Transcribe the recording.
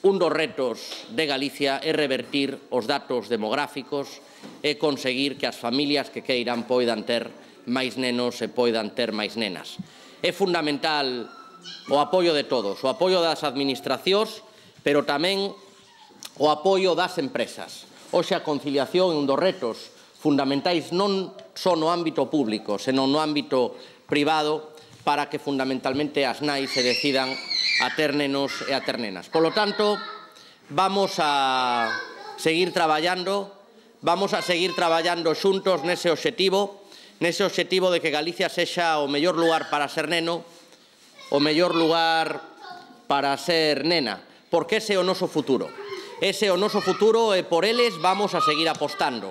Un dos retos de Galicia é revertir os datos demográficos e conseguir que as familias que queiran poidan ter máis nenos e poidan ter máis nenas. É fundamental o apoio de todos, o apoio das administracións, pero tamén o apoio das empresas. Hoxe a conciliación é un dos retos fundamentais non só no ámbito público, senón no ámbito privado, para que fundamentalmente as nais se decidan aternenos e aternenas. Polo tanto, vamos a seguir traballando, vamos a seguir traballando xuntos nese obxectivo, nese obxectivo de que Galicia sexa o mellor lugar para ser neno, o mellor lugar para ser nena, porque ese é o noso futuro. Ese é o noso futuro e por eles vamos a seguir apostando.